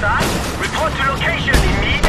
Report to location immediately.